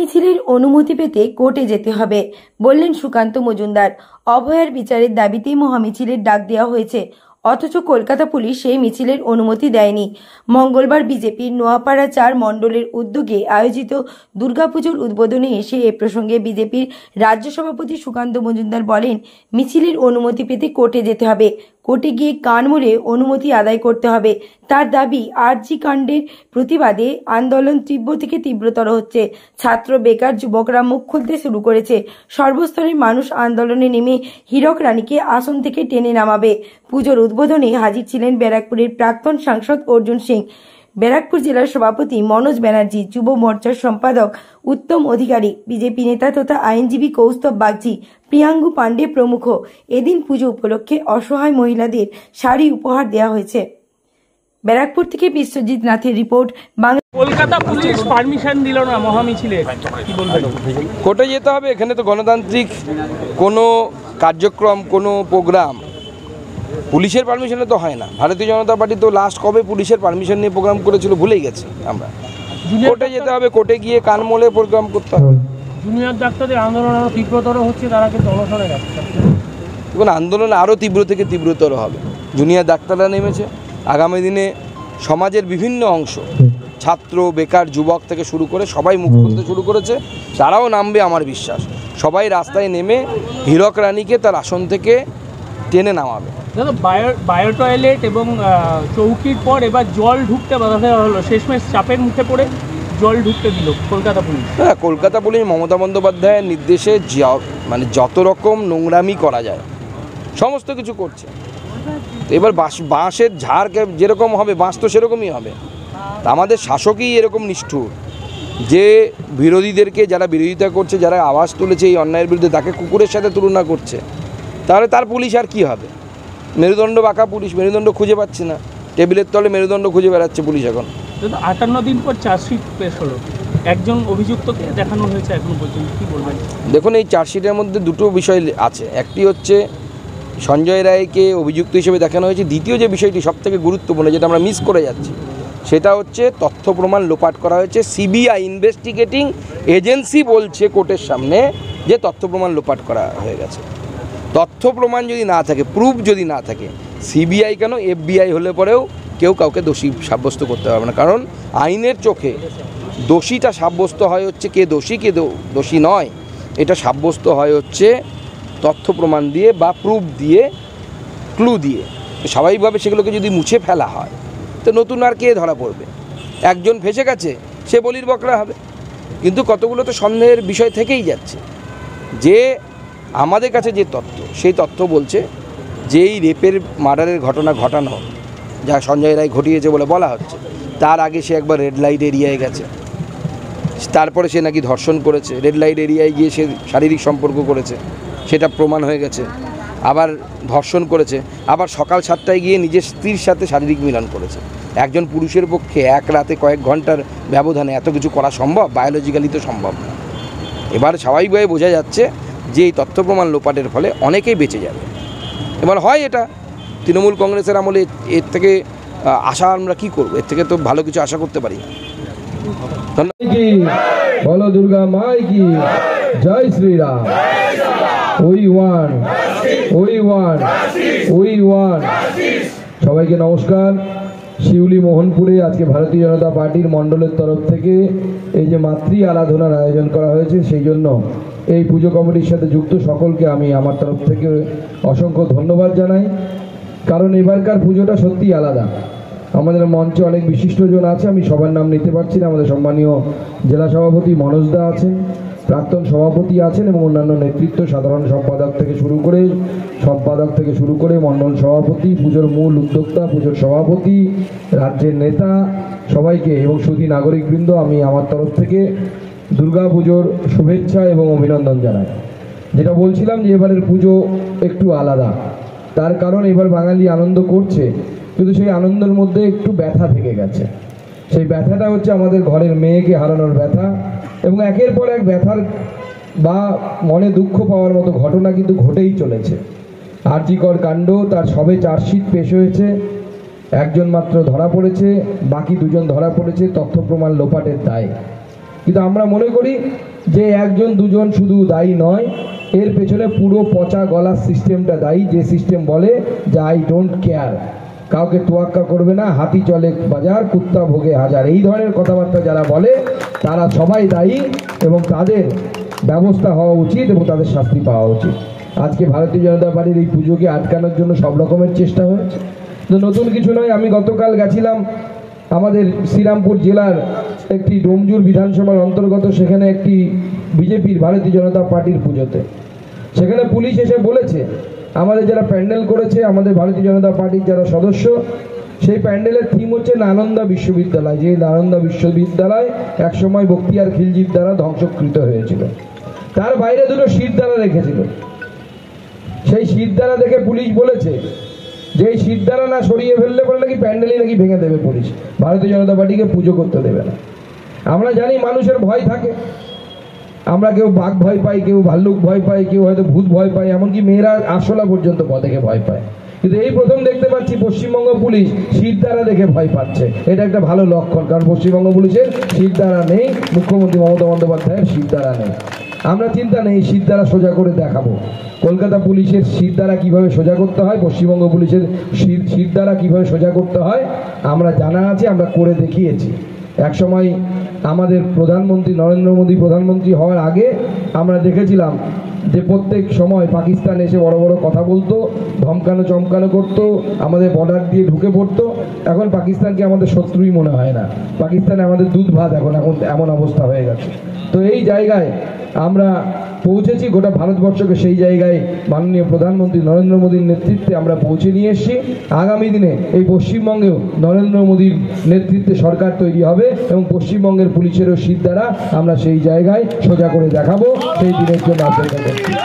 মহামিছিলের অনুমতি পেতে কোর্টে যেতে হবে, বললেন সুকান্ত মজুমদার। অভয়ার বিচারের দাবিতেই মহামিছিলের ডাক দেওয়া হয়েছে, অথচ কলকাতা পুলিশ সেই মিছিলের অনুমতি দেয়নি। মঙ্গলবার বিজেপির নোয়াপাড়া চার মণ্ডলের উদ্যোগে আয়োজিত দুর্গাপুজোর উদ্বোধনে এসে এ প্রসঙ্গে বিজেপির রাজ্য সভাপতি সুকান্ত মজুমদার বলেন, মিছিলের অনুমতি পেতে কোর্টে যেতে হবে কোর্টে গিয়ে কান মুড়ে অনুমতি আদায় করতে হবে। তার দাবি, আরজি কাণ্ডের প্রতিবাদে আন্দোলন তীব্র থেকে তীব্রতর হচ্ছে। ছাত্র, বেকার যুবকরা মুখ খুলতে শুরু করেছে। সর্বস্তরের মানুষ আন্দোলনে নেমে হীরক রানীকে আসন থেকে টেনে নামাবে। পুজোর উদ্বোধনে হাজির ছিলেন ব্যারাকপুরের প্রাক্তন সাংসদ অর্জুন সিং। ব্যারাকপুর জেলার সভাপতি মনোজ ব্যানার্জি যুব মোর্চার সম্পাদক উত্তম অধিকারী বিজেপি নেতা তথা আইনজীবী কৌস্তব বাগচি প্রিয়াঙ্গু পাণ্ডে প্রমুখ। এদিন পুজো উপলক্ষে অসহায় মহিলাদের শাড়ি উপহার দেওয়া হয়েছে। ব্যারাকপুর থেকে Biswajit নাথের report Bangla Kolkata police permission দিল না মহামিছিলে। কি বলবেন? কোর্টে যেতে হবে এখানে তো গণতান্ত্রিক কোনো কার্যক্রম কোনো প্রোগ্রাম। পুলিশের পারমিশনে তো হয় না। ভারতীয় জনতা পার্টি তো লাস্ট কবে পুলিশের পারমিশন নিয়ে প্রোগ্রাম করেছিল ভুলেই গেছে আমরা। কোর্টে যেতে হবে কোর্টে গিয়ে কানমলে প্রোগ্রাম করতে হবে। জুনিয়র ডাক্তারদের আন্দোলন আরও তীব্রতর হচ্ছে তারা কিন্তু অনশনে দেখুন আন্দোলন আরও তীব্র থেকে তীব্রতর হবে। জুনিয়র ডাক্তাররা নেমেছে। আগামী দিনে সমাজের বিভিন্ন অংশ ছাত্র বেকার যুবক থেকে শুরু করে সবাই মুখ খুলতে শুরু করেছে। তারাও নামবে আমার বিশ্বাস। সবাই রাস্তায় নেমে হীরক রানীকে তার আসন থেকে টেনে নামাবে। দাদা, বায়ো বায়ো টয়লেট এবং চৌকির পর এবার জল ঢুকতে বাধা দেওয়া হলো। শেষমেশ চাপের মুখে পড়ে জল ঢুকতে দিল কলকাতা পুলিশ। হ্যাঁ কলকাতা পুলিশ মমতা বন্দ্যোপাধ্যায়ের নির্দেশে মানে যত রকম নোংরামি করা যায়, সমস্ত কিছু করছে। এবার বাঁশ বাঁশের ঝাড়কে যেরকম হবে, বাঁশ তো সেরকমই হবে। আমাদের শাসকই এরকম নিষ্ঠুর, যে বিরোধীদেরকে যারা বিরোধিতা করছে, যারা আওয়াজ তুলেছে এই অন্যায়ের বিরুদ্ধে, তাকে কুকুরের সাথে তুলনা করছে। তাহলে তার পুলিশ আর কি হবে? মেরুদণ্ড বাঁকা পুলিশ মেরুদণ্ড খুঁজে পাচ্ছে না। টেবিলের তলে মেরুদণ্ড খুঁজে বেড়াচ্ছে পুলিশ এখন। আটান্ন দিন পর চার্জশিট পেশ হলো। একজন অভিযুক্তকে দেখানো হয়েছে এখনও পর্যন্ত কি বলবেন? দেখুন এই চার্জশিটের মধ্যে দুটো বিষয় আছে। একটি হচ্ছে সঞ্জয় রায়কে অভিযুক্ত হিসেবে দেখানো হয়েছে। দ্বিতীয় যে বিষয়টি সবথেকে গুরুত্বপূর্ণ যেটা আমরা মিস করে যাচ্ছি সেটা হচ্ছে তথ্য প্রমাণ লোপাট করা হয়েছে। সিবিআই ইনভেস্টিগেটিং এজেন্সি বলছে কোর্টের সামনে যে তথ্য প্রমাণ লোপাট করা হয়ে গেছে। তথ্য প্রমাণ যদি না থাকে প্রুফ যদি না থাকে সিবিআই কেন এফবিআই হলে পরেও কেউ কাউকে দোষী সাব্যস্ত করতে পারবে না। কারণ আইনের চোখে দোষীটা সাব্যস্ত হয় হচ্ছে কে দোষী কে দোষী নয়। এটা সাব্যস্ত হয় হচ্ছে তথ্য প্রমাণ দিয়ে বা প্রুফ দিয়ে ক্লু দিয়ে। স্বাভাবিকভাবে সেগুলোকে যদি মুছে ফেলা হয়, তো নতুন আর কে ধরা পড়বে? একজন ফেসে গেছে, সে বলির বকরা হবে। কিন্তু কতগুলো তো সন্দেহের বিষয় থেকেই যাচ্ছে। যে আমাদের কাছে যে তথ্য, সেই তথ্য বলছে যে এই রেপের, মার্ডারের ঘটনা ঘটানো, যা সঞ্জয় রায় ঘটিয়েছে বলে বলা হচ্ছে, তার আগে সে একবার রেড লাইট এরিয়ায় গেছে। তারপরে সে নাকি ধর্ষণ করেছে, রেড লাইট এরিয়ায় গিয়ে সে শারীরিক সম্পর্ক করেছে, সেটা প্রমাণ হয়ে গেছে, আবার ধর্ষণ করেছে, আবার সকাল সাতটায় গিয়ে নিজের স্ত্রীর সাথে শারীরিক মিলন করেছে। একজন পুরুষের পক্ষে এক রাতে কয়েক ঘণ্টার ব্যবধানে এত কিছু করা সম্ভব? বায়োলজিক্যালি তো সম্ভব না। এবার স্বাভাবিকভাবে বোঝা যাচ্ছে যে এই তথ্য প্রমাণ লোপাটের ফলে অনেকেই বেঁচে যাবে। এবার হয় এটা, তৃণমূল কংগ্রেসের আমলে এর থেকে আশা আমরা কি করব? এর থেকে তো ভালো কিছু আশা করতে পারি। বলো দুর্গা মাই কি? জয় শ্রীরাম। ওই ওয়ান ওই ওয়ান ওই ওয়ান। সবাইকে নমস্কার। শিউলি মোহনপুরে আজকে ভারতীয় জনতা পার্টির মন্ডলের তরফ থেকে এই যে মাতৃ আরাধনার আয়োজন করা হয়েছে, সেই জন্য এই পুজো কমিটির সাথে যুক্ত সকলকে আমি আমার তরফ থেকে অসংখ্য ধন্যবাদ জানাই। কারণ এবারকার পুজোটা সত্যি আলাদা। আমাদের মঞ্চে অনেক বিশিষ্টজন আছে, আমি সবার নাম নিতে পারছি না। আমাদের সম্মানীয় জেলা সভাপতি মনোজদা আছেন, প্রাক্তন সভাপতি আছেন এবং অন্যান্য নেতৃত্ব, সাধারণ সম্পাদক থেকে শুরু করে সম্পাদক থেকে শুরু করে মণ্ডল সভাপতি, পুজোর মূল উদ্যোক্তা, পুজোর সভাপতি, রাজ্যের নেতা সবাইকে এবং সুধী নাগরিকবৃন্দ আমি আমার তরফ থেকে দুর্গা পুজোর শুভেচ্ছা এবং অভিনন্দন জানাই। যেটা বলছিলাম যে এবারের পুজো একটু আলাদা। তার কারণ এবার বাঙালি আনন্দ করছে, কিন্তু সেই আনন্দের মধ্যে একটু ব্যথা থেকে গেছে। সেই ব্যথাটা হচ্ছে আমাদের ঘরের মেয়েকে হারানোর ব্যথা এবং একের পর এক ব্যথার বা মনে দুঃখ পাওয়ার মতো ঘটনা কিন্তু ঘটেই চলেছে। আরজিকর কাণ্ড, তার সবে চার্জশিট পেশ হয়েছে, একজন মাত্র ধরা পড়েছে, বাকি দুজন ধরা পড়েছে, তথ্য প্রমাণ লোপাটের দায়ে। কিন্তু আমরা মনে করি যে একজন, দুজন শুধু দায়ী নয়, এর পেছনে পুরো পচা গলার সিস্টেমটা দায়ী, যে সিস্টেম বলে যে আই ডোন্ট কেয়ার কাউকে তোয়াক্কা করবে না, হাতি চলে বাজার, কুত্তা ভোগে হাজার। এই ধরনের কথাবার্তা যারা বলে, তারা সবাই দায়ী এবং তাদের ব্যবস্থা হওয়া উচিত এবং তাদের শাস্তি পাওয়া উচিত। আজকে ভারতীয় জনতা পার্টির এই পুজোকে আটকানোর জন্য সব রকমের চেষ্টা হয়েছে। নতুন কিছু নয়, আমি গতকাল গেছিলাম আমাদের শ্রীরামপুর জেলার একটি ডোমজুর বিধানসভার অন্তর্গত সেখানে একটি বিজেপির ভারতীয় জনতা পার্টির পুজোতে। সেখানে পুলিশ এসে বলেছে, আমাদের যারা প্যান্ডেল করেছে, আমাদের ভারতীয় জনতা পার্টির যারা সদস্য, সেই প্যান্ডেলের থিম হচ্ছে নালন্দা বিশ্ববিদ্যালয়। যে নালন্দা বিশ্ববিদ্যালয় একসময় বক্তিয়ার খিলজির দ্বারা ধ্বংসকৃত হয়েছিল। তার বাইরে দুটো শীত দ্বারা রেখেছিল। সেই শীত দ্বারা দেখে পুলিশ বলেছে যে শীত দ্বারা না সরিয়ে ফেললে পরে নাকি প্যান্ডেলই নাকি ভেঙে দেবে পুলিশ। ভারতীয় জনতা পার্টিকে পুজো করতে দেবে না। আমরা জানি মানুষের ভয় থাকে। আমরা কেউ বাঘ ভয় পাই, কেউ ভাল্লুক ভয় পাই, কেউ হয়তো ভূত ভয় পাই এমনকি মেয়েরা আরশোলা পর্যন্ত প- দেখে ভয় পায়। কিন্তু এই প্রথম দেখতে পাচ্ছি পশ্চিমবঙ্গ পুলিশ শীত দ্বারা দেখে ভয় পাচ্ছে। এটা একটা ভালো লক্ষণ, কারণ পশ্চিমবঙ্গ পুলিশের শীত দ্বারা নেই, মুখ্যমন্ত্রী মমতা বন্দ্যোপাধ্যায়ের শীত দ্বারা নেই। আমরা চিন্তা নেই শীত দ্বারা সোজা করে দেখাবো। কলকাতা পুলিশের শীত দ্বারা কীভাবে সোজা করতে হয়, পশ্চিমবঙ্গ পুলিশের শীত শীত দ্বারা কীভাবে সোজা করতে হয়, আমরা জানা আছে, আমরা করে দেখিয়েছি। একসময় আমাদের প্রধানমন্ত্রী, নরেন্দ্র মোদী প্রধানমন্ত্রী হওয়ার আগে আমরা দেখেছিলাম যে প্রত্যেক সময় পাকিস্তান এসে বড় বড় কথা বলতো, ধমকানো চমকানো করতো, আমাদের বর্ডার দিয়ে ঢুকে পড়তো। এখন পাকিস্তানকে আমাদের শত্রুই মনে হয় না। পাকিস্তানে আমাদের দুধ ভাত এখন এখন এমন অবস্থা হয়ে গেছে। তো এই জায়গায় আমরা পৌঁছেছি গোটা ভারতবর্ষকে সেই জায়গায় মাননীয় প্রধানমন্ত্রী নরেন্দ্র মোদীর নেতৃত্বে আমরা পৌঁছে নিয়ে এসেছি। আগামী দিনে এই পশ্চিমবঙ্গেও নরেন্দ্র মোদীর নেতৃত্বে সরকার তৈরি হবে এবং পশ্চিমবঙ্গের পুলিশেরও শীত দ্বারা আমরা সেই জায়গায় সোজা করে দেখাবো। সেই দিনের জন্য করছি